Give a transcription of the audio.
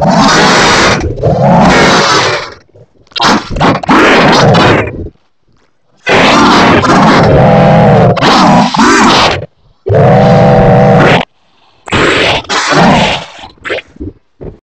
you